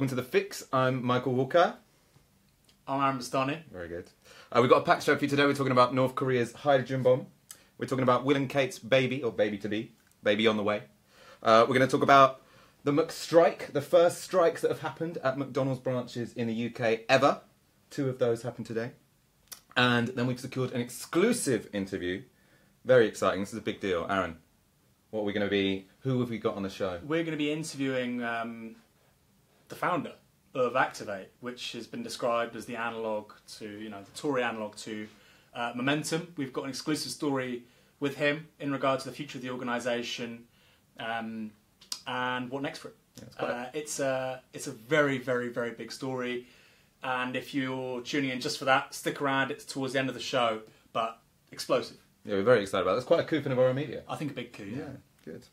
Welcome to The Fix. I'm Michael Walker. I'm Aaron Bastani. Very good. Uh, we've got a packed show for you today. We're talking about North Korea's hydrogen bomb. We're talking about Will and Kate's baby, or baby to be, baby on the way. Uh, we're going to talk about the McStrike, the first strikes that have happened at McDonald's branches in the UK ever. Two of those happened today. And then we've secured an exclusive interview. Very exciting. This is a big deal. Aaron, what are we going to be? Who have we got on the show? We're going to be interviewing um, the founder of Activate, which has been described as the analog to, you know, the Tory analog to uh, Momentum. We've got an exclusive story with him in regard to the future of the organisation um, and what next for it. Yeah, uh, it's a it's a very very very big story, and if you're tuning in just for that, stick around. It's towards the end of the show, but explosive. Yeah, we're very excited about it. It's quite a coup for Novara Media. I think a big coup. Yeah. Yeah, good.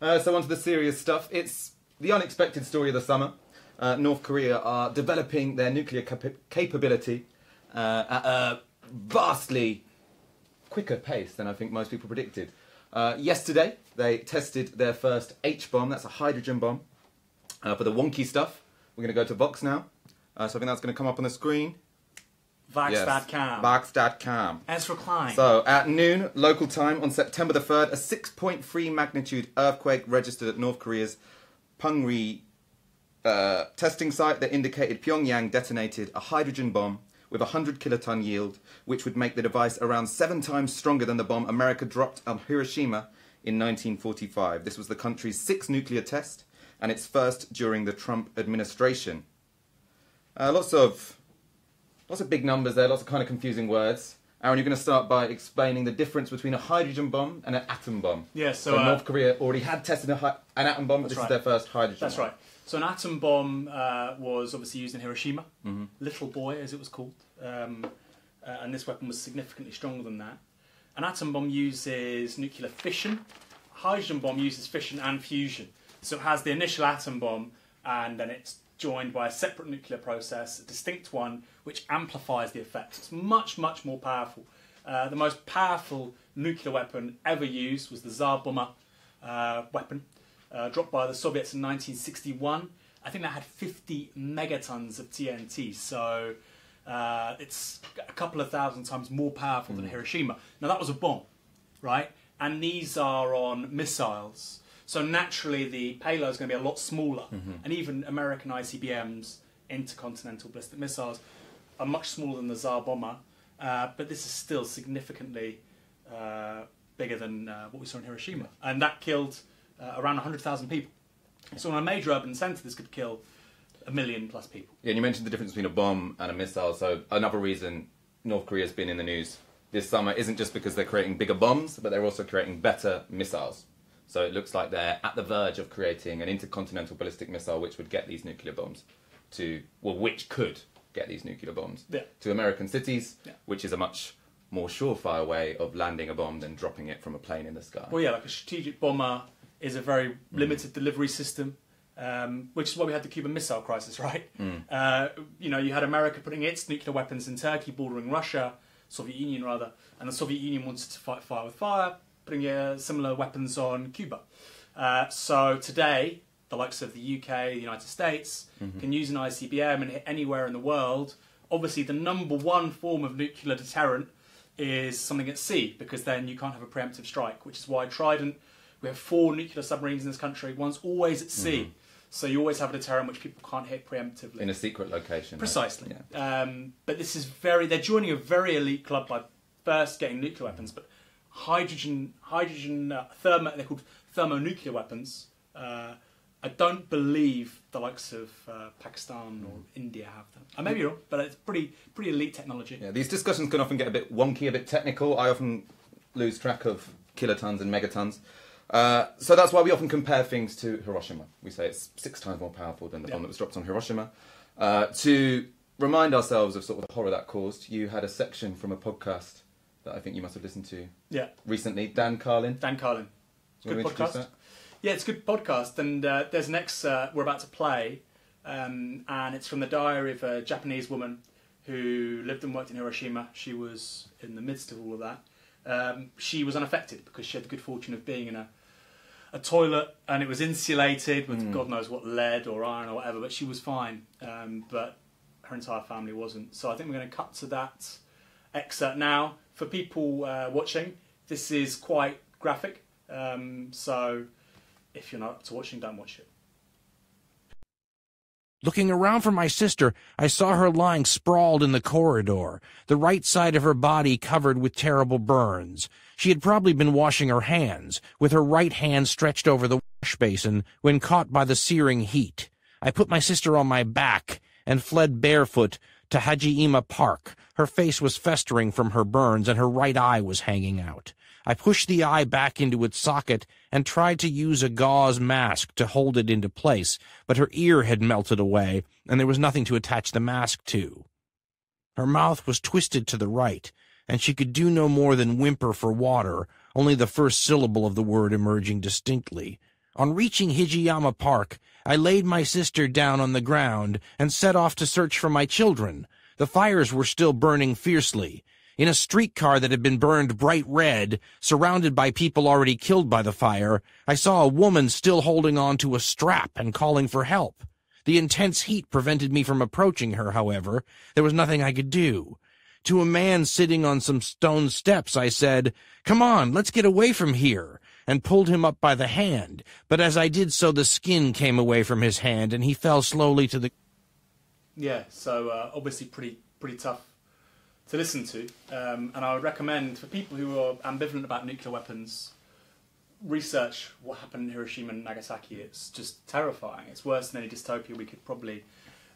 Uh, so on to the serious stuff. It's the unexpected story of the summer. Uh, North Korea are developing their nuclear capa- capability uh, at a vastly quicker pace than I think most people predicted. Uh, yesterday, they tested their first H bomb. That's a hydrogen bomb. Uh, for the wonky stuff, we're going to go to Vox now. Uh, so I think that's going to come up on the screen. Vax.com. Vox.com. Ezra Klein. So, at noon, local time on September the 3rd, a 6.3 magnitude earthquake registered at North Korea's Punggye-ri uh, testing site that indicated Pyongyang detonated a hydrogen bomb with a 100 kiloton yield, which would make the device around seven times stronger than the bomb America dropped on Hiroshima in 1945. This was the country's sixth nuclear test and its first during the Trump administration. Uh, lots of Lots of big numbers there, lots of kind of confusing words. Aaron, you're going to start by explaining the difference between a hydrogen bomb and an atom bomb. Yeah, so, So, uh, North Korea already had tested an atom bomb, but this right. is their first hydrogen That's bomb. right. So an atom bomb uh, was obviously used in Hiroshima, Mm-hmm. Little Boy as it was called, um, uh, and this weapon was significantly stronger than that. An atom bomb uses nuclear fission. A hydrogen bomb uses fission and fusion. So it has the initial atom bomb, and then it's joined by a separate nuclear process, a distinct one, which amplifies the effects. It's much, much more powerful. Uh, the most powerful nuclear weapon ever used was the Tsar Bomba uh, weapon, uh, dropped by the Soviets in 1961. I think that had 50 megatons of TNT, so uh, it's a couple of thousand times more powerful than Hiroshima. Now, that was a bomb, right? And these are on missiles. So naturally, the payload is going to be a lot smaller. And even American ICBMs, intercontinental ballistic missiles, are much smaller than the Tsar Bomba. Uh, but this is still significantly uh, bigger than uh, what we saw in Hiroshima. And that killed uh, around 100,000 people. So in a major urban centre, this could kill a million plus people. Yeah, and you mentioned the difference between a bomb and a missile. So another reason North Korea's been in the news this summer isn't just because they're creating bigger bombs, but they're also creating better missiles. So it looks like they're at the verge of creating an intercontinental ballistic missile which would get these nuclear bombs to, well, which could get these nuclear bombs Yeah. to American cities, Yeah. which is a much more surefire way of landing a bomb than dropping it from a plane in the sky. Well, yeah, like a strategic bomber is a very limited delivery system, um, which is why we had the Cuban Missile Crisis, right? Uh, you know, you had America putting its nuclear weapons in Turkey, bordering Russia, Soviet Union rather, and the Soviet Union wanted to fight fire with fire, putting uh, similar weapons on Cuba. Uh, so today, the likes of the UK, the United States, can use an ICBM and hit anywhere in the world. Obviously, the number one form of nuclear deterrent is something at sea because then you can't have a preemptive strike, which is why Trident, we have four nuclear submarines in this country, one's always at sea. So you always have a deterrent which people can't hit preemptively. in a secret location. right? Precisely. Yeah. Um, but this is very, they're joining a very elite club by first getting nuclear weapons, but hydrogen, hydrogen, uh, thermo, they're called thermonuclear weapons. Uh, I don't believe the likes of uh, Pakistan or India have them. I may be wrong, but it's pretty, pretty elite technology. Yeah, these discussions can often get a bit wonky, a bit technical. I often lose track of kilotons and megatons. Uh, so that's why we often compare things to Hiroshima. We say it's six times more powerful than the Yeah. bomb that was dropped on Hiroshima. Uh, to remind ourselves of sort of the horror that caused, you had a section from a podcast that I think you must have listened to Yeah, recently. Dan Carlin. Dan Carlin. It's good podcast. Yeah, it's a good podcast, and uh, there's an ex uh, we're about to play, um, and it's from the diary of a Japanese woman who lived and worked in Hiroshima. She was in the midst of all of that. Um, she was unaffected because she had the good fortune of being in a a toilet and it was insulated with God knows what lead or iron or whatever, but she was fine. Um, but her entire family wasn't. So I think we're going to cut to that excerpt now. For people uh, watching, this is quite graphic. Um, so if you're not up to watching, don't watch it. Looking around for my sister, I saw her lying sprawled in the corridor, the right side of her body covered with terrible burns. She had probably been washing her hands, with her right hand stretched over the wash basin, when caught by the searing heat. I put my sister on my back and fled barefoot to Hijiyama Park. Her face was festering from her burns, and her right eye was hanging out. I pushed the eye back into its socket and tried to use a gauze mask to hold it into place, but her ear had melted away, and there was nothing to attach the mask to. Her mouth was twisted to the right, and she could do no more than whimper for water, only the first syllable of the word emerging distinctly. On reaching Hijiyama Park, I laid my sister down on the ground and set off to search for my children. The fires were still burning fiercely. In a streetcar that had been burned bright red, surrounded by people already killed by the fire, I saw a woman still holding on to a strap and calling for help. The intense heat prevented me from approaching her, however. There was nothing I could do. To a man sitting on some stone steps, I said, Come on, let's get away from here, and pulled him up by the hand. But as I did so, the skin came away from his hand, and he fell slowly to the Yeah, so uh, obviously pretty pretty tough to listen to, um, and I would recommend for people who are ambivalent about nuclear weapons, research what happened in Hiroshima and Nagasaki. It's just terrifying. It's worse than any dystopia we could probably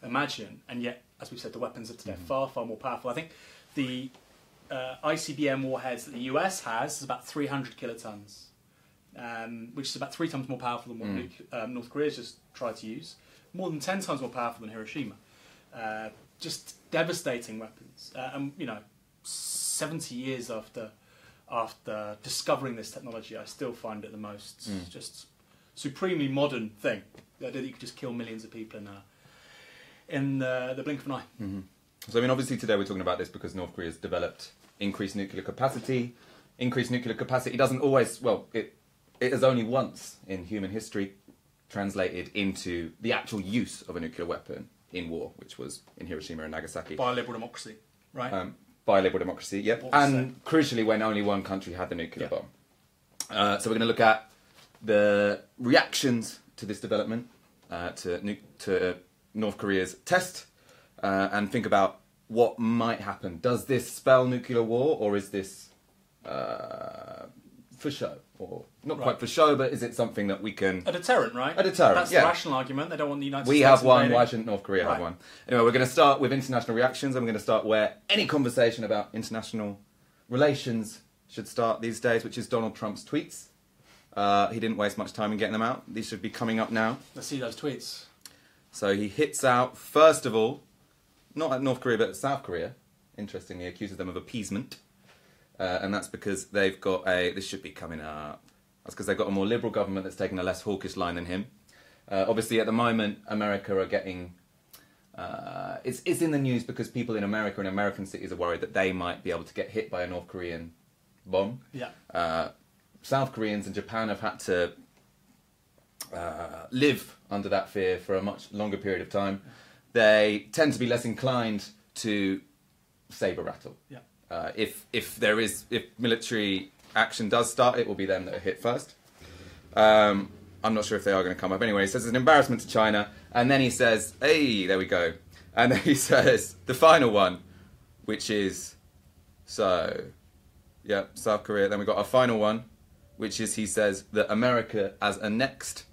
imagine, and yet, as we said, the weapons of today are far far more powerful. I think the uh, ICBM warheads that the US has is about 300 kilotons, um, which is about three times more powerful than what nuc- um, North Korea's just tried to use, more than 10 times more powerful than Hiroshima. Uh, just devastating weapons. Uh, and, you know, 70 years after after discovering this technology, I still find it the most just supremely modern thing. The idea that you could just kill millions of people in, a, in the, the blink of an eye. So I mean, obviously today we're talking about this because North Korea's developed increased nuclear capacity. Increased nuclear capacity doesn't always well. It it has only once in human history translated into the actual use of a nuclear weapon in war, which was in Hiroshima and Nagasaki. By liberal democracy, right? um, by liberal democracy. Yep, and crucially, when only one country had the nuclear Yeah. bomb. Uh, so we're going to look at the reactions to this development, uh, to nu- to North Korea's test, uh, and think about what might happen. Does this spell nuclear war, or is this uh, for show, or not Right. quite for show, but is it something that we can? a deterrent, right? A deterrent, That's yeah. the rational argument. They don't want the United We States have one. Why shouldn't North Korea have one? Anyway, we're going to start with international reactions, and we're going to start where any conversation about international relations should start these days, which is Donald Trump's tweets. Uh, he didn't waste much time in getting them out. These should be coming up now. Let's see those tweets. So he hits out first of all, not at North Korea but at South Korea. Interestingly, accuses them of appeasement, uh, and that's because they've got a. This should be coming up. That's because they've got a more liberal government that's taken a less hawkish line than him. Uh, obviously, at the moment, America are getting. Uh, it's it's in the news because people in America and American cities are worried that they might be able to get hit by a North Korean bomb. Yeah. Uh, South Koreans and Japan have had to uh, live under that fear for a much longer period of time. They tend to be less inclined to saber rattle. Yeah. Uh, if if there is if military action does start, it will be them that are hit first. Um, I'm not sure if they are going to come up anyway. He says it's an embarrassment to China, and then he says, "Hey, there we go," and then he says the final one, which is so. Yeah, South Korea. Then we got our final one, which is he says that America, as a next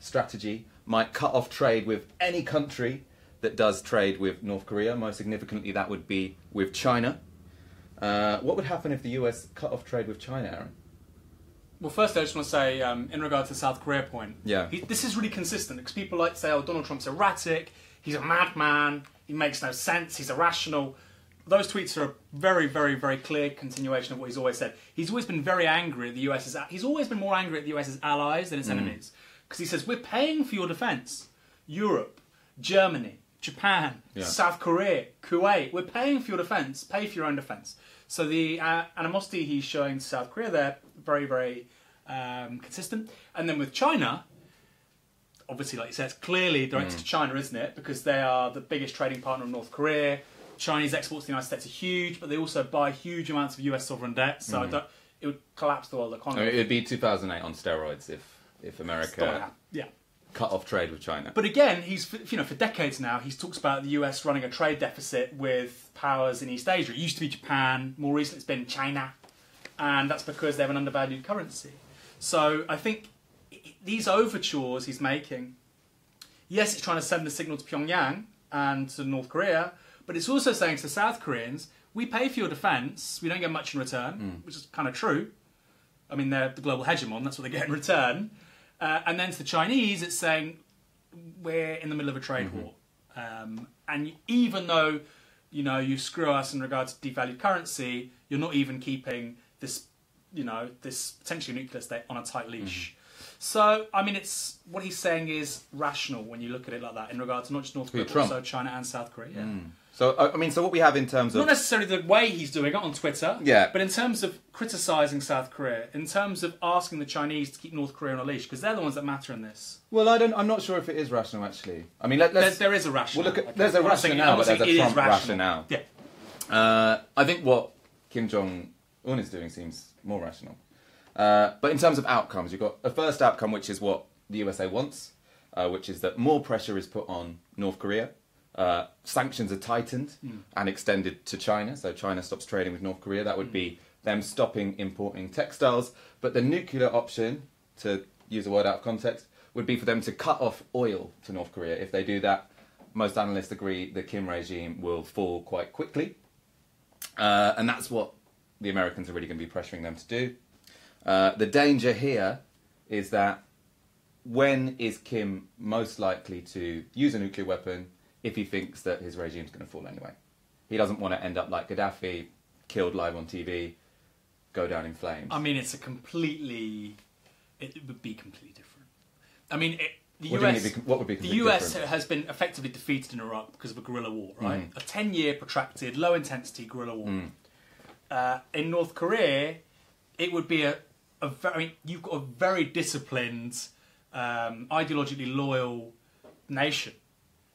strategy, might cut off trade with any country that does trade with North Korea. Most significantly, that would be with China. Uh, what would happen if the US cut off trade with China, Aaron? Well, first I just want to say, um, in regard to the South Korea point, Yeah. he, this is really consistent because people like to say, "Oh, Donald Trump's erratic. He's a madman. He makes no sense. He's irrational." Those tweets are a very, very, very clear continuation of what he's always said. He's always been very angry at the US's. He's always been more angry at the US's allies than its enemies because he says, "We're paying for your defense. Europe, Germany, Japan, Yeah. South Korea, Kuwait. We're paying for your defense. Pay for your own defense." So the uh, animosity he's showing to South Korea there, very, very um, consistent. And then with China, obviously, like you said, it's clearly directed to China, isn't it? Because they are the biggest trading partner of North Korea. Chinese exports to the United States are huge, but they also buy huge amounts of US sovereign debt. So I don't, it would collapse the world I economy. mean, it would be 2008 on steroids if if It's not gonna America. Yeah. cut off trade with China. But again, he's you know for decades now he's talked about the US running a trade deficit with powers in East Asia. It used to be Japan. More recently, it's been China, and that's because they have an undervalued currency. So I think these overtures he's making, yes, it's trying to send the signal to Pyongyang and to North Korea, but it's also saying to the South Koreans, we pay for your defence, we don't get much in return, mm. which is kind of true. I mean, they're the global hegemon, that's what they get in return. Uh, and then to the Chinese, it's saying we're in the middle of a trade war. Um, and even though, you know, you screw us in regards to devalued currency, you're not even keeping this, you know, this potentially nuclear state on a tight leash. So, I mean, it's what he's saying is rational when you look at it like that in regards to not just North Korea, but also China and South Korea. Yeah. So I mean, so what we have in terms of Not necessarily the way he's doing it on Twitter, Yeah. but in terms of criticising South Korea, in terms of asking the Chinese to keep North Korea on a leash, because they're the ones that matter in this. well, I don't. I'm not sure if it is rational actually. I mean, let, There, let's. there is a rational. Well, look at- there's a I'm rationale, but there's a it is Trump rational. rationale. Yeah. Uh, I think what Kim Jong Un is doing seems more rational. Uh, but in terms of outcomes, you've got a first outcome, which is what the USA wants, uh, which is that more pressure is put on North Korea. Uh, sanctions are tightened and extended to China, so China stops trading with North Korea. That would be them stopping importing textiles. But the nuclear option, to use a word out of context, would be for them to cut off oil to North Korea. If they do that, most analysts agree the Kim regime will fall quite quickly. Uh, and that's what the Americans are really going to be pressuring them to do. Uh, the danger here is that when is Kim most likely to use a nuclear weapon if he thinks that his regime's going to fall anyway? He doesn't want to end up like Gaddafi, killed live on TV, go down in flames. I mean, it's a completely. It would be completely different. I mean, it, the what, US. be- what would be The US different? has been effectively defeated in Iraq because of a guerrilla war, right? Mm. A 10 year protracted, low intensity guerrilla war. Mm. Uh, in North Korea, it would be a, a very. You've got a very disciplined, um, ideologically loyal nation.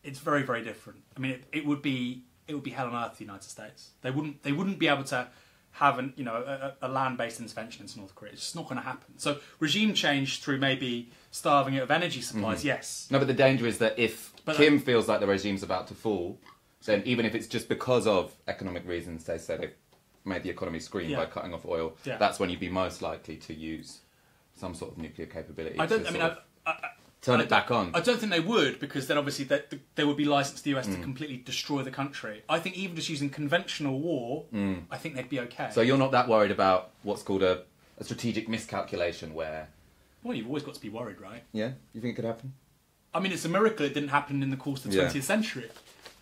It's very, very different. I mean, it, it would be it would be hell on earth. The United States. They wouldn't. They wouldn't be able to have an you know a, a land based intervention into North Korea. It's just not going to happen. So regime change through maybe starving it of energy supplies. Mm-hmm. Yes. No, but the danger is that if But uh, Kim feels like the regime's about to fall, then even if it's just because of economic reasons, they say they've made the economy scream Yeah. by cutting off oil, Yeah. that's when you'd be most likely to use some sort of nuclear capability. I don't. I mean, I, I, turn it back on. I don't think they would because then obviously they, they would be licensed to the US Mm. to completely destroy the country. I think even just using conventional war, I think they'd be okay. Mm. so you're not that worried about what's called a, a strategic miscalculation where, well, you've always got to be worried, right? yeah, you think it could happen? I mean, it's a miracle it didn't happen in the course of the Yeah. 20th century.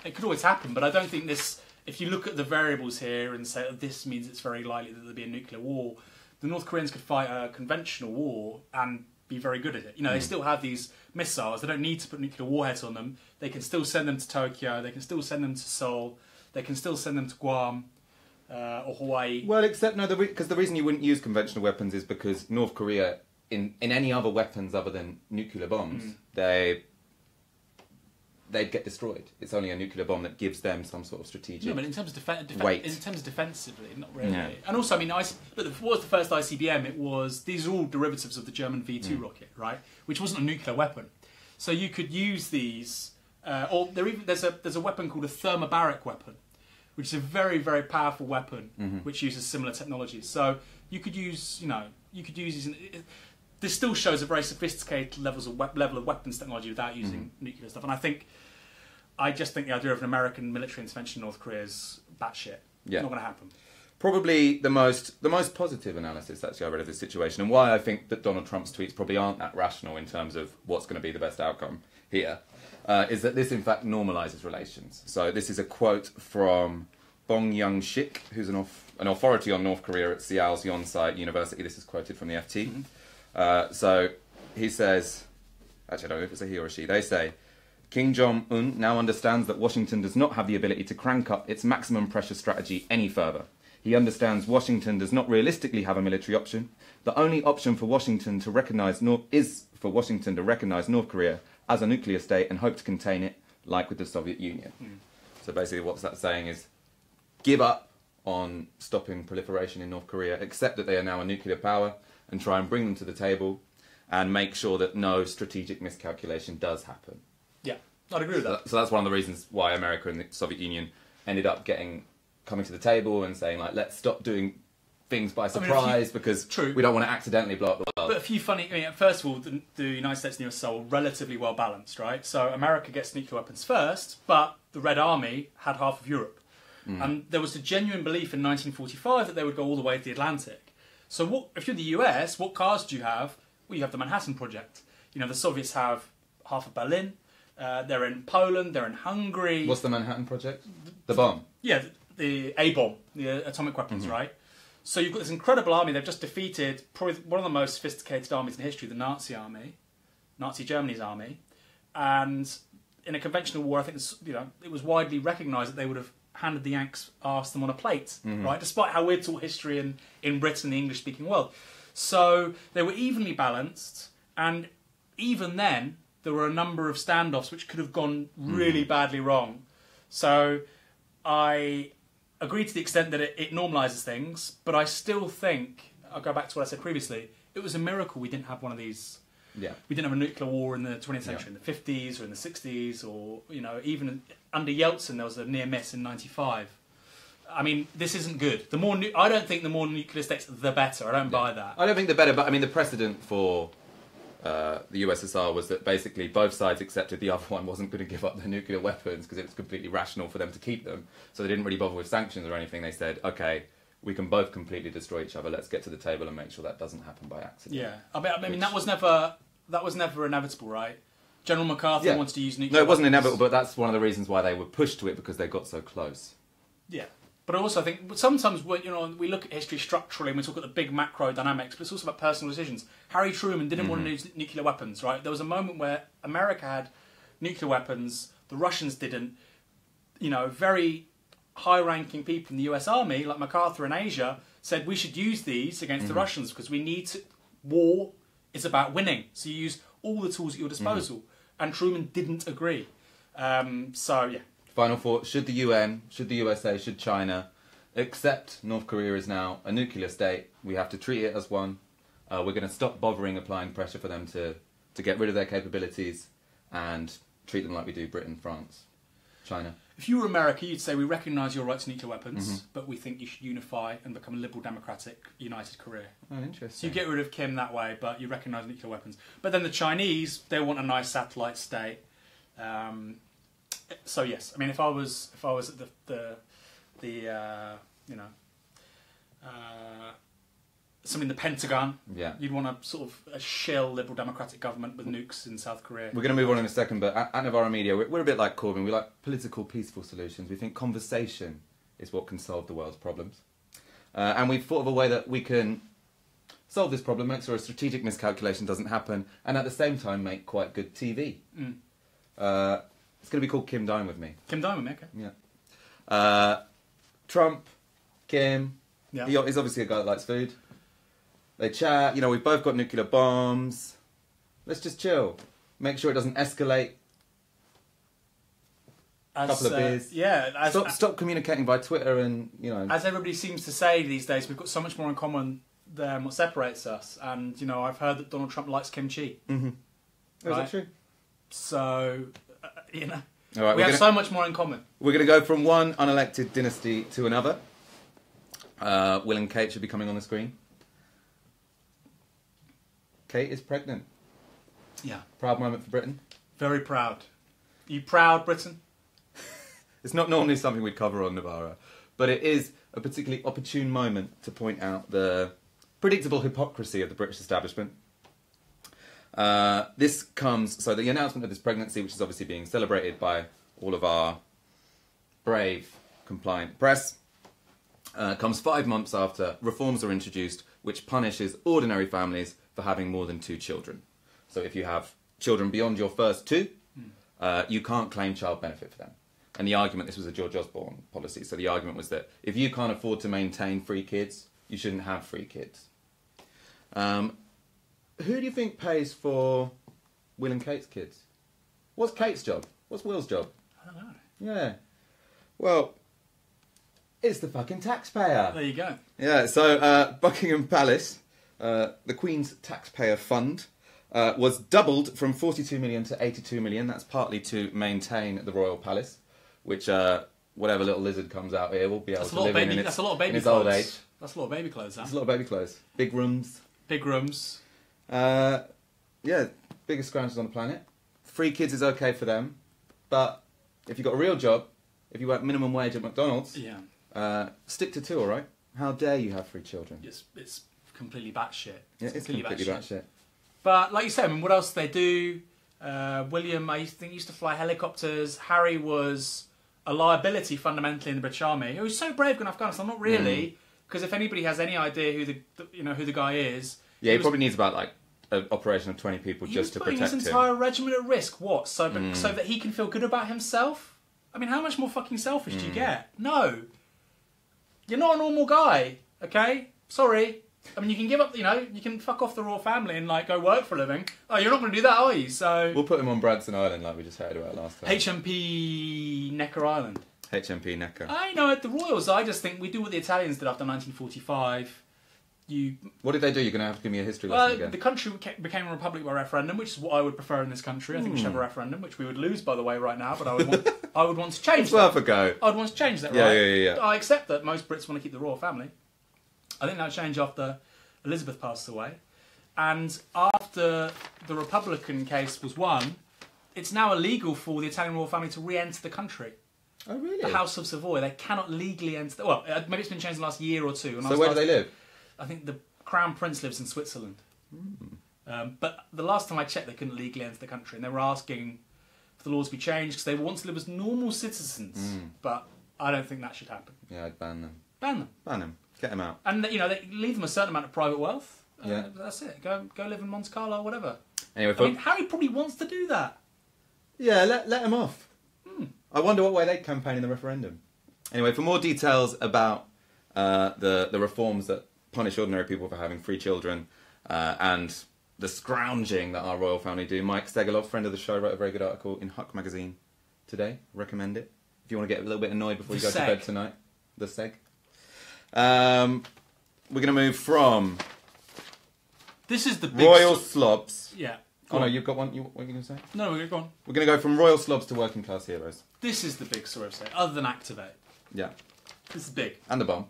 It could always happen, but I don't think this. If you look at the variables here and say oh, this means it's very likely that there'll be a nuclear war, the North Koreans could fight a conventional war and be very good at it. You know, they still have these missiles. They don't need to put nuclear warheads on them. They can still send them to Tokyo. They can still send them to Seoul. They can still send them to Guam uh, or Hawaii. Well, except no, because the, reason you wouldn't use conventional weapons is because North Korea, in, in any other weapons other than nuclear bombs, Mm. they they'd get destroyed. It's only a nuclear bomb that gives them some sort of strategic. No, but in terms of defen defen- Wait. in terms of defensively, not really. And also, I mean, I, look, what was the first ICBM? It was these are all derivatives of the German V Mm. two rocket, right? Which wasn't a nuclear weapon, so you could use these. Uh, or there even there's a there's a weapon called a thermobaric weapon, which is a very very powerful weapon Mm-hmm. which uses similar technologies. So you could use you know you could use these. This still shows a very sophisticated levels of level of weapons technology without using Mm-hmm. nuclear stuff, and I think. I just think the idea of an American military intervention in North Korea is batshit. Yeah. Not going to happen. probably the most the most positive analysis actually I read of this situation, and why I think that Donald Trump's tweets probably aren't that rational in terms of what's going to be the best outcome here, uh, is that this in fact normalizes relations. So this is a quote from Bong Young Shik, who's an, an authority on North Korea at Seoul's Yonsei University. This is quoted from the FT. Uh, so he says, actually I don't know if it's a he or a she. They say. Kim Jong un now understands that Washington does not have the ability to crank up its maximum pressure strategy any further. He understands Washington does not realistically have a military option. The only option for Washington to recognize North is for Washington to recognize North Korea as a nuclear state and hope to contain it, like with the Soviet Union. So basically, what's that saying is give up on stopping proliferation in North Korea, accept that they are now a nuclear power, and try and bring them to the table, and make sure that no strategic miscalculation does happen. Yeah, I'd agree with that. so that's one of the reasons why America and the Soviet Union ended up getting coming to the table and saying like, let's stop doing things by mean, if you- surprise because True. we don't want to accidentally blow up the world. But a few funny. I mean, first of all, the, the United States and the US are relatively well balanced, right? So America gets nuclear weapons first, but the Red Army had half of Europe, mm. and there was a genuine belief in 1945 that they would go all the way to the Atlantic. So, what if you're the US? What cars do you have? Well, you have the Manhattan Project. You know, the Soviets have half of Berlin. Uh, they're in Poland. They're in Hungary. What's the Manhattan Project? The bomb. Yeah, the, the A bomb, the atomic weapons, right? So you've got this incredible army. They've just defeated probably one of the most sophisticated armies in history, the Nazi army, Nazi Germany's army, and in a conventional war, I think you know it was widely recognised that they would have handed the Yanks asked them on a plate, mm-hmm. right? Despite how we're taught history in in Britain, the English-speaking world. So they were evenly balanced, and even then, there were a number of standoffs which could have gone mm-hmm. really badly wrong. So I agree to the extent that it, it normalises things, but I still think I'll go back to what I said previously. It was a miracle we didn't have one of these. Yeah. We didn't have a nuclear war in the 20th century, in the 50s or in the 60s, or you know, even under Yeltsin there was a near miss in '95. I mean, this isn't good. The more nu- I don't think the more nuclear states, the better. I don't buy that. I don't think they're better, but I mean the precedent for uh, the USSR was that basically both sides accepted the other one wasn't going to give up their nuclear weapons because it was completely rational for them to keep them. So they didn't really bother with sanctions or anything. They said, okay, we can both completely destroy each other. Let's get to the table and make sure that doesn't happen by accident. Yeah, I mean, I mean Which- that was never that was never inevitable, right? General MacArthur Yeah. wanted to use nuclear. No, it wasn't weapons. inevitable, but that's one of the reasons why they were pushed to it because they got so close. Yeah, but also, I also think sometimes when you know we look at history structurally and we talk at the big macro dynamics, but it's also about personal decisions. Harry Truman didn't want to mm-hmm. use nuclear weapons, right? There was a moment where America had nuclear weapons, the Russians didn't. You know, very high-ranking people in the U.S. Army, like MacArthur in Asia, said we should use these against the Russians because we need to. War is about winning, so you use all the tools at your disposal. And Truman didn't agree. Um, so yeah, Final thought: Should the UN, should the USA, should China accept North Korea is now a nuclear state? We have to treat it as one. Uh, we're going to stop bothering applying pressure for them to to get rid of their capabilities and treat them like we do Britain, France, China. If you were America, you'd say we recognise your right to nuclear weapons, but we think you should unify and become a liberal, democratic, united Korea. Oh, So you get rid of Kim that way, but you recognise nuclear weapons. But then the Chinese, they want a nice satellite state. Um, so yes, I mean, if I was if I was at the the, the uh, you know uh, something in the Pentagon, Yeah. you'd want a sort of a shill liberal democratic government with nukes in South Korea. We're going to move on in a second, but at, Novara Media, we're, a bit like Corbyn. We like political, peaceful solutions. We think conversation is what can solve the world's problems. Uh, and we've thought of a way that we can solve this problem, make sure a strategic miscalculation doesn't happen, and at the same time make quite good TV. Mm. Uh, it's going to be called Kim Dine With Me. Kim Diamond, okay. Yeah. Uh, Trump, Kim, Yeah. he, he's obviously a guy that likes food. They chat, you know, we've both got nuclear bombs. Let's just chill. Make sure it doesn't escalate. As, couple of uh, beers. yeah, as, Stop, stop communicating by Twitter and, you know. as everybody seems to say these days, we've got so much more in common than what separates us. And you know, I've heard that Donald Trump likes kimchi. Mm-hmm. Is that true? So, uh, you know, All right, we have gonna, so much more in common. we're going to go from one unelected dynasty to another. Uh, Will and Kate should be coming on the screen. Kate is pregnant. Yeah, Proud moment for Britain. very proud. you proud, Britain? It's not normally something we'd cover on Novara, but it is a particularly opportune moment to point out the predictable hypocrisy of the British establishment. Uh, this comes, so the announcement of this pregnancy, which is obviously being celebrated by all of our brave, compliant press, uh, comes five months after reforms are introduced which punishes ordinary families for having more than two children. So if you have children beyond your first two, uh, you can't claim child benefit for them. And the argument, this was a George Osborne policy, so the argument was that if you can't afford to maintain free kids, you shouldn't have free kids. Um, who do you think pays for Will and Kate's kids? What's Kate's job? What's Will's job? I don't know. Yeah. Well, it's the fucking taxpayer. There you go. Yeah, so uh, Buckingham Palace, uh, the Queen's taxpayer fund, uh, was doubled from 42 million to 82 million. That's partly to maintain the royal palace, which uh, whatever little lizard comes out here will be able That's to live in baby. in That's a lot of baby in its clothes. old age. That's a lot of baby clothes. Huh? There's a lot of baby clothes, big rooms. Big rooms. Uh, yeah, biggest scroungers on the planet. Free kids is okay for them, but if you've got a real job, if you work minimum wage at McDonald's, Yeah. uh, stick to two, all right? How dare you have free children? It's it's completely batshit. Yeah, it's completely batshit. But like you said, I mean, what else do they do? Uh, William, I used to think used to fly helicopters. Harry was a liability fundamentally in the British Army. He was so brave in Afghanistan. Not Mm. really, because if anybody has any idea who the, the you know who the guy is, Yeah, he, was- probably needs about like an operation of twenty people just to protect his him. Mm. entire regiment at risk. What? So that, so that he can feel good about himself? I mean, how much more fucking selfish Mm. do you get? No, you're not a normal guy. Okay, sorry. I mean, you can give up. You know, you can fuck off the royal family and like go work for a living. Oh, you're not going to do that, are you? So We'll put him on Branson Island like we just heard about last time. HMP Necker Island. HMP Necker. I know at the Royals. I just think we do what the Italians did after 1945. You What did they do? You're going to have to give me a history Well, lesson the again. country became a republic by referendum, which is what I would prefer in this country. I think we should have Hmm. a referendum, which we would lose, by the way, right now. But I would want, I would want to change It's that. worth a go. I'd want to change that, Yeah, right? yeah, yeah, yeah. I accept that most Brits want to keep the royal family. I think that'll change after Elizabeth passed away, and after the Republican case was won, it's now illegal for the Italian royal family to re-enter the country. Oh, really? The House of Savoy, they cannot legally enter. The, well, uh, maybe it's been changed in the last year or two. so where do they live? I think the Crown Prince lives in Switzerland. Hmm. Um, but the last time I checked, they couldn't legally enter the country, and they were asking for the laws to be changed because they want to live as normal citizens. Hmm. But I don't think that should happen. Yeah, I'd ban them. Ban them, Ban them. Get them out. and you know, they leave them a certain amount of private wealth. Uh, Yeah. that's it. Go go live in Monte Carlo or whatever. Anyway, I mean, Harry probably wants to do that. yeah, let, let them off. Hmm. I wonder what way they'd campaign in the referendum. Anyway, for more details about uh, the, the reforms that punish ordinary people for having free children uh, and the scrounging that our royal family do, Mike Segalov, friend of the show, wrote a very good article in Huck magazine today. Recommend it. If you want to get a little bit annoyed before The you go seg. to bed tonight. The seg. Um, we're going to move from This is the big royal slobs. yeah. Oh no, you've got one. You, what are you going to say? No, we're going. On. We're going to go from royal slobs to working class heroes. This is the big state, other than Activate. Yeah, This is big and the bomb.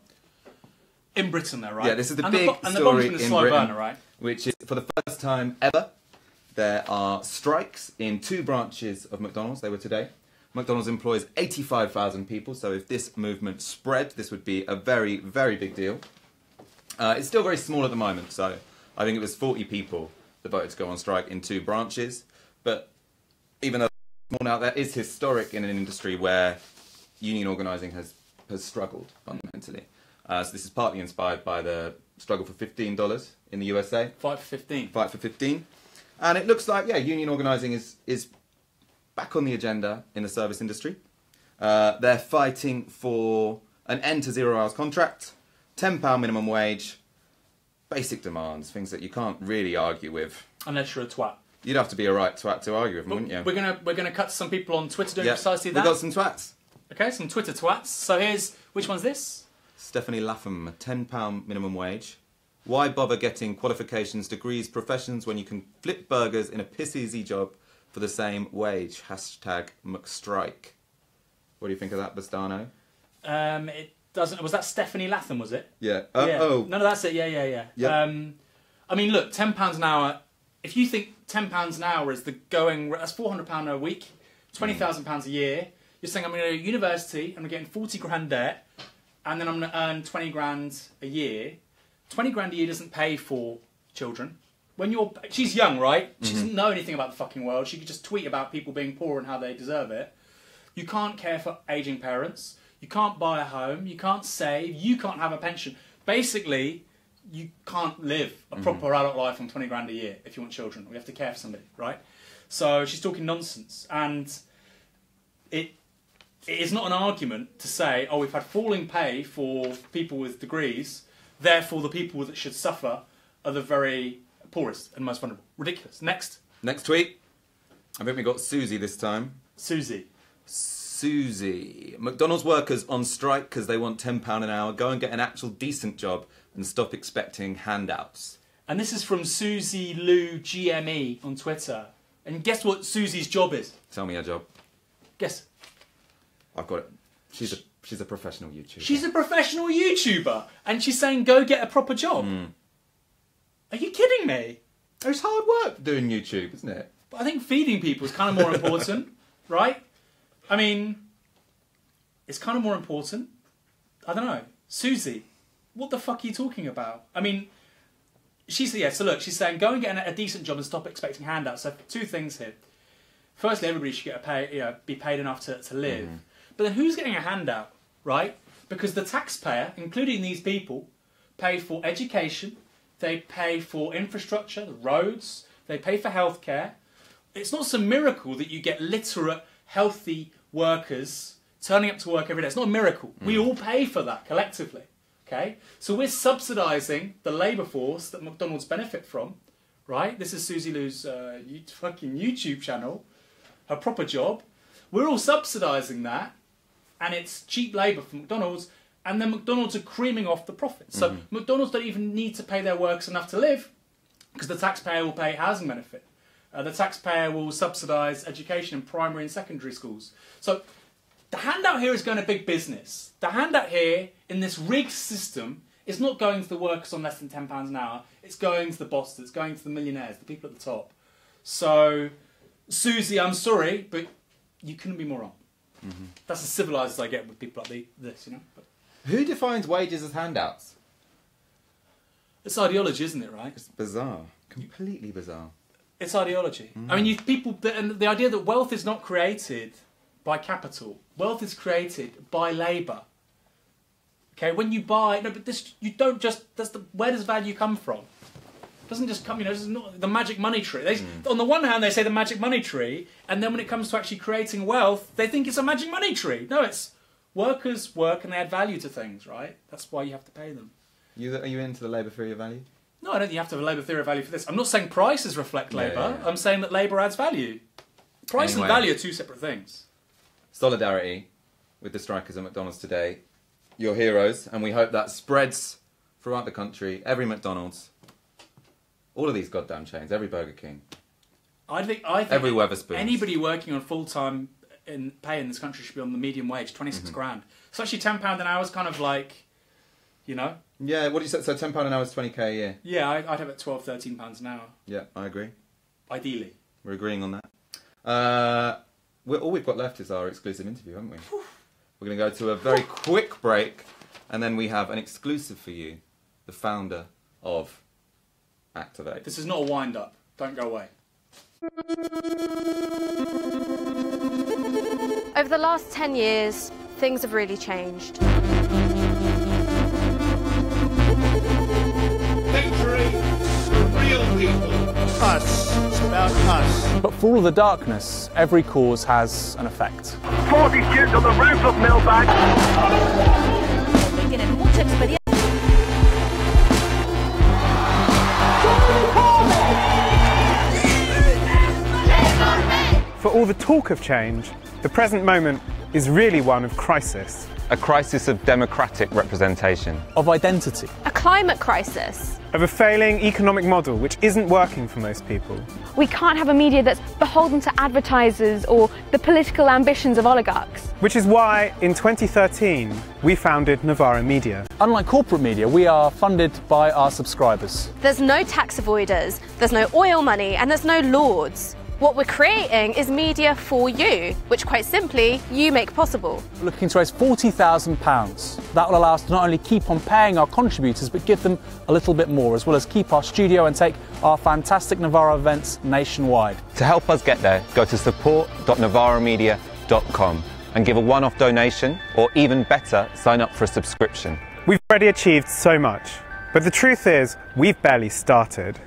in Britain, though, right? Yeah, this is the and big the, bo- and the story bomb's been a in slow Britain. burner, right? which is for the first time ever, there are strikes in two branches of McDonald's. They were today. McDonald's employs 85,000 people, so if this movement spread, this would be a very, very big deal. Uh, it's still very small at the moment, so I think it was 40 people that voted to go on strike in two branches. But even though it's small now, that is historic in an industry where union organising has, has struggled fundamentally. Uh, so this is partly inspired by the struggle for $15 in the USA Fight for fifteen. fight for 15 and it looks like yeah union organising is is back on the agenda in the service industry uh, they're fighting for an end to zero hours contract 10 pound minimum wage basic demands things that you can't really argue with Unless you're a twat. you'd have to be a right twat to argue with them wouldn't you We're gonna we're gonna cut some people on Twitter doing yeah precisely that. we've got some twats Okay, some Twitter twats. So here's which one's this? Stephanie Lapham, £10 minimum wage. Why bother getting qualifications, degrees, professions when you can flip burgers in a piss easy job for the same wage? Hashtag McStrike. What do you think of that, Bastano? Um, it doesn't. Was that Stephanie Latham? Was it? Yeah. Uh, yeah. Oh, No, no, that's it. Yeah, yeah, yeah. Yep. Um, I mean, look, ten pounds an hour. If you think ten pounds an hour is the going, that's four hundred pound a week, twenty thousand pounds a year. You're saying I'm going to go to university, I'm getting forty grand debt, and then I'm going to earn twenty grand a year. Twenty grand a year doesn't pay for children. When you're, she's young, right? She doesn't mm-hmm. know anything about the fucking world. She could just tweet about people being poor and how they deserve it. You can't care for aging parents. You can't buy a home. You can't save. You can't have a pension. Basically, you can't live a mm-hmm. proper adult life on 20 grand a year if you want children. We have to care for somebody, right? So she's talking nonsense. And it it is not an argument to say, oh, we've had falling pay for people with degrees, therefore the people that should suffer are the very poorest and most vulnerable. Ridiculous. Next, Next tweet. I think we got Susie this time. Susie. Susie. McDonald's workers on strike because they want £10 an hour. Go and get an actual decent job and stop expecting handouts. And this is from Susie Lou GME on Twitter. And guess what Susie's job is? Tell me a job. Guess. I've got it. She's a she's a professional YouTuber. She's a professional YouTuber, and she's saying, "Go get a proper job." Hmm. Are you kidding me? It's hard work doing YouTube, isn't it? But I think feeding people is kind of more important, right? I mean, it's kind of more important. I don't know, Susie. What the fuck are you talking about? I mean, she's yeah. So look, she's saying, "Go and get a, decent job and stop expecting handouts." So two things here. Firstly, everybody should get a pay, you know, be paid enough to, to live. Mm-hmm. But then who's getting a handout, right? Because the taxpayer, including these people, pay for education, they pay for infrastructure, the roads, they pay for healthcare. It's not some miracle that you get literate, healthy workers turning up to work every day. It's not a miracle. We all pay for that collectively. Okay? So we're subsidising the labour force that McDonald's benefit from, right? This is Susie Lou's uh, fucking YouTube channel, her proper job. We're all subsidising that, and it's cheap labour for McDonald's, and then McDonald's are creaming off the profits. So McDonald's don't even need to pay their workers enough to live, because the taxpayer will pay housing benefit. Uh, the taxpayer will subsidise education in primary and secondary schools. So the handout here is going to big business. The handout here in this rigged system is not going to the workers on less than ten pounds an hour. It's going to the bosses. It's going to the millionaires, the people at the top. So, Susie, I'm sorry, but you couldn't be more wrong. That's as civilized as I get with people like the, this, you know. Who defines wages as handouts? it's ideology, isn't it? Right? It's bizarre. Completely bizarre. It's ideology. I mm. mean, you people, the, and the idea that wealth is not created by capital. Wealth is created by labour. Okay, when you buy, no, but this you don't just. That's the where does value come from? It doesn't just come. You know, this is not the magic money tree. They, mm. On the one hand, they say the magic money tree, and then when it comes to actually creating wealth, they think it's a magic money tree. No, it's workers work and they add value to things. Right? That's why you have to pay them. You, are you into the labour theory of value? No, I don't think you have to have a labour theory of value for this. I'm not saying prices reflect Yeah, labour. yeah, yeah. I'm saying that labour adds value. Price Anyway. and value are two separate things. Solidarity with the strikers at McDonald's today. Your heroes, and we hope that spreads throughout the country. Every McDonald's, all of these goddamn chains, every Burger King, I think I think every Wetherspoons. anybody working on full time in pay in this country should be on the medium wage, twenty Mm-hmm. grand. So actually, ten pound an hour is kind of like, you know, Yeah, what do you say? So ten pound an hour is twenty k a year. yeah, I- I'd have it 12, 13 pounds an hour, Yeah, I agree. ideally. We're agreeing on that. Uh, all we've got left is our exclusive interview, haven't we? We're going to go to a very quick break, and then we have an exclusive for you, the founder of Activate. This is not a wind up. Don't go away. Over the last 10 years, things have really changed. Victory, real people. us. It's about us. But for all the darkness, every cause has an effect. 40 students on the roof of Millbank. tienen mucha experiencia. For all the talk of change, the present moment is really one of crisis. a crisis of democratic representation. Of identity. A climate crisis. Of a failing economic model which isn't working for most people. We can't have a media that's beholden to advertisers or the political ambitions of oligarchs. Which is why, in 2013, we founded Novara Media. Unlike corporate media, we are funded by our subscribers. There's no tax avoiders, there's no oil money, and there's no lords. What we're creating is media for you, which quite simply you make possible. We're looking to raise £40,000. That will allow us to not only keep on paying our contributors, but give them a little bit more, as well as keep our studio and take our fantastic Novara events nationwide. To help us get there, go to support.novaramedia.com and give a one off donation, or even better, sign up for a subscription. We've already achieved so much, but the truth is, we've barely started.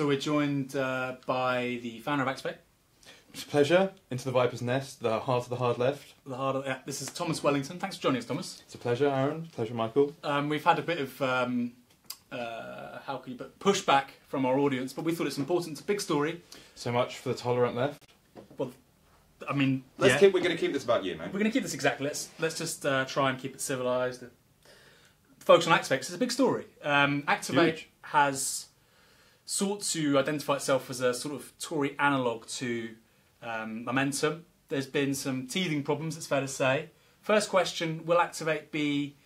So we're joined uh, by the founder of Activate. It's a pleasure. Into the Viper's Nest, the heart of the hard left. The hard. Yeah, this is Thomas Wellington. Thanks for joining us, Thomas. It's a pleasure, Aaron. Pleasure, Michael. Um, we've had a bit of um, uh, how can you put pushback from our audience, but we thought it's important. It's a big story. So much for the tolerant left. Well, I mean, Let's yeah. keep. We're going to keep this about you, man. We're going to keep this exactly. Let's let's just uh, try and keep it civilized. Focus on Activate. 'cause It's a big story. Um, Activate UK. has sought to identify itself as a sort of Tory analogue to um, Momentum. There's been some teething problems. It's fair to say. First question: Will Activate be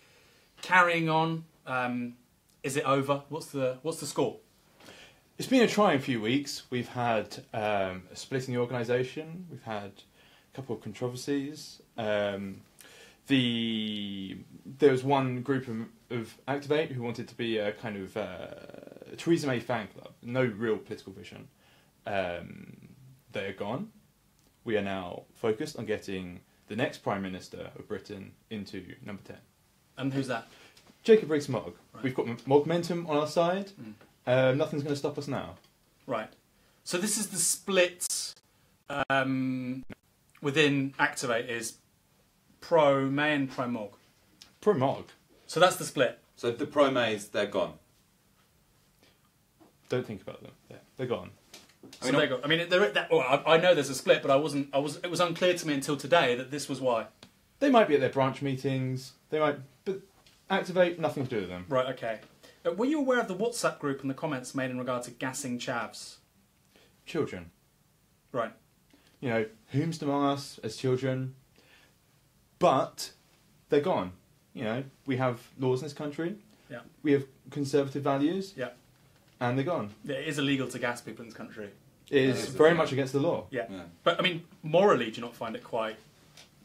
carrying on? Um, is it over? What's the what's the score? It's been a trying few weeks. We've had um, a split in the organisation. We've had a couple of controversies. Um, the there was one group of, of Activate who wanted to be a kind of uh, Theresa May fan club, no real political vision. Um, they are gone. We are now focused on getting the next Prime Minister of Britain into number ten. And who's that? Jacob Rees-Mogg. We've got momentum on our side. Uh, nothing's going to stop us now. Right. So this is the split um, within Activate is pro May and pro Mogg. Pro Mogg. So that's the split. So the pro Mays, they're gone. Don't think about them. Yeah, they're gone. So there you go. I mean, there, that, well, I, I know there's a split, but I wasn't. I was. It was unclear to me until today that this was why. They might be at their branch meetings. They might, but activate nothing to do with them. Right. Okay. Uh, were you aware of the WhatsApp group and the comments made in regard to gassing chavs? Children. Right. You know, whom's among us as children? But they're gone. You know, we have laws in this country. Yeah. We have conservative values. Yeah. And they're gone. It is illegal to gas people in this country. It is very much against the law. Yeah. But I mean, morally, do you not find it quite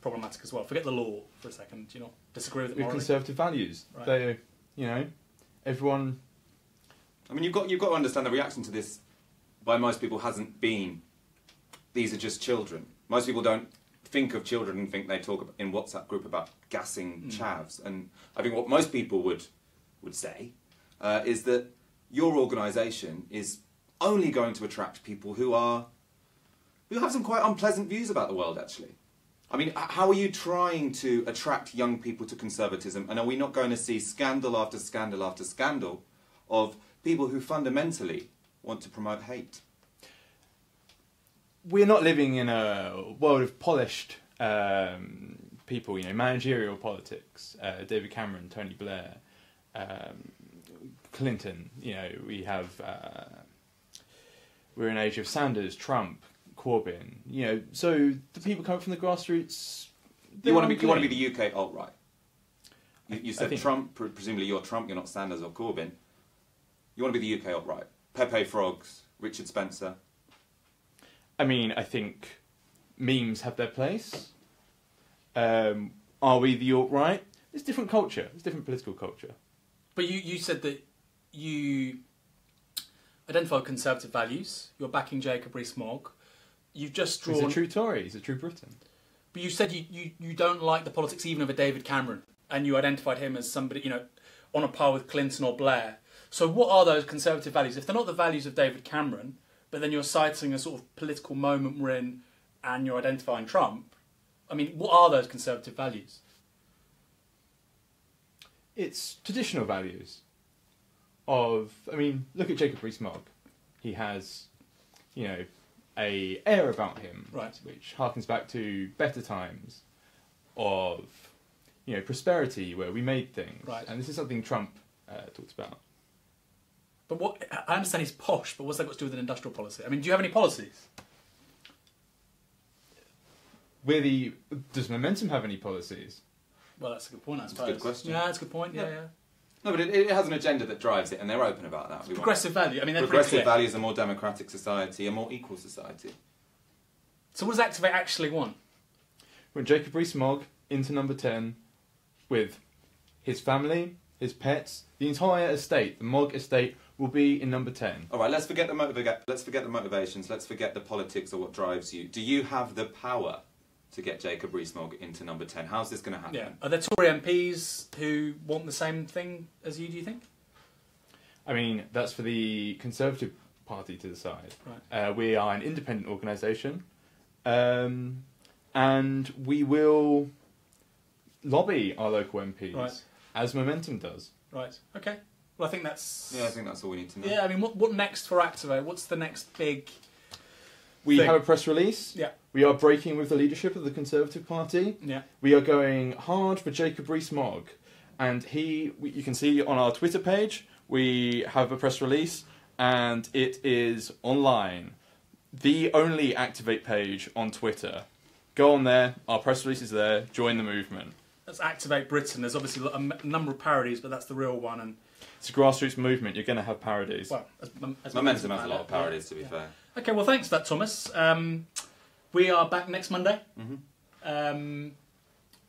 problematic as well? Forget the law for a second. Do you not disagree with it We have morally? conservative values. Right. They, you know, everyone. I mean, you've got you've got to understand the reaction to this by most people hasn't been. These are just children. Most people don't think of children and think they talk in WhatsApp group about gassing Mm. chavs. And I think what most people would would say uh, is that your organisation is only going to attract people who are who have some quite unpleasant views about the world. Actually, I mean, how are you trying to attract young people to conservatism? And are we not going to see scandal after scandal after scandal of people who fundamentally want to promote hate? we're not living in a world of polished um, people, you know, managerial politics. Uh, David Cameron, Tony Blair, um, Clinton. You know, we have uh, we're in age of Sanders, Trump, Corbyn. You know, so the people coming from the grassroots. You want to be you want to be the UK alt right. You, you said think- Trump. Presumably, you're Trump. You're not Sanders or Corbyn. You want to be the UK alt right. Pepe Frogs, Richard Spencer. I mean, I think memes have their place. Um, are we the alt right? It's different culture. It's different political culture. But you, you said that you identify conservative values. You're backing Jacob Rees-Mogg. You've just drawn. He's a true Tory. He's a true Briton. But you said you, you, you don't like the politics even of a David Cameron, and you identified him as somebody, you know, on a par with Clinton or Blair. So what are those conservative values? If they're not the values of David Cameron, but then you're citing a sort of political moment we're in and you're identifying Trump, I mean, what are those conservative values? it's traditional values of I mean, look at Jacob Rees-Mogg. He has, you know, a air about him, Right. which harkens back to better times of, you know, prosperity where we made things. Right. And this is something Trump uh, talks about. But what I understand he's posh, but what's that got to do with an industrial policy? I mean, do you have any policies? We're the does Momentum have any policies? Well, that's a good point, I That's a good question. Yeah, that's a good point. Yeah, yeah. No, but it, it has an agenda that drives it, and they're open about that. We want Progressive value. I mean, progressive clear. values, a more democratic society, a more equal society. So what does Activate actually want? When Jacob Rees-Mogg into number ten with his family, his pets, the entire estate, the Mogg estate will be in number ten. All right, let's forget the motiva- Let's forget the motivations. Let's forget the politics or what drives you. Do you have the power to get Jacob Rees-Mogg into number ten? How's this going to happen? Yeah. Are there Tory MPs who want the same thing as you, do you think? I mean, that's for the Conservative Party to decide. Right. Uh, we are an independent organisation. um, and we will lobby our local MPs Right. as Momentum does. Right. Okay. Well, I think that's. Yeah, I think that's all we need to know. Yeah, I mean, what, what next for Activate? What's the next big. We thing? have a press release. Yeah. We are breaking with the leadership of the Conservative Party. Yeah. We are going hard for Jacob Rees-Mogg, and he. We, you can see on our Twitter page we have a press release, and it is online, the only Activate page on Twitter. Go on there. Our press release is there. Join the movement. Let's activate Britain. There's obviously a m- number of parodies, but that's the real one. And It's a grassroots movement. You're going to have parodies. well, as, as Momentum has a lot of parodies, to be yeah. fair. Okay, well, thanks for that, Thomas. Um, we are back next Monday. Mhm. Um,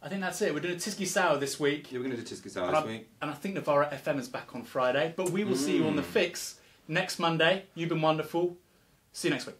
I think that's it. We're doing a Tiskey Sour this week. Yeah, we're going to do Tiskey Sour and, this I, week. and I think Novara FM is back on Friday. But we will see you on the Mm. fix next Monday. You've been wonderful. See you next week.